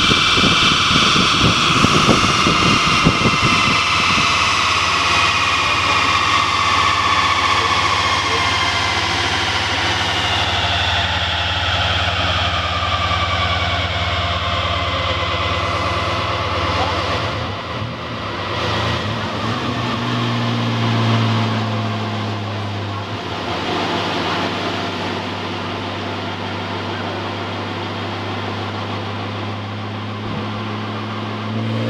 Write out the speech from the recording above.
you Bye.